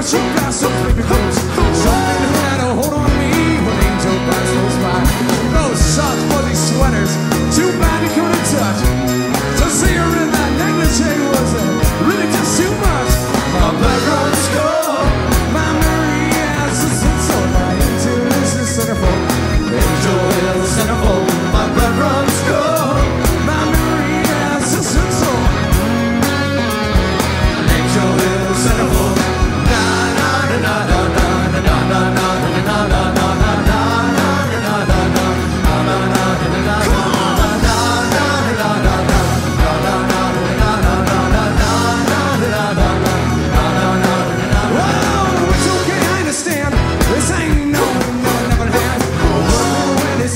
I'ma shoot down some baby hoes. Jumping hold on.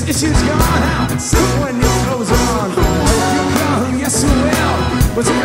issue's gone out. So when your clothes are on, hope you come, yes you will.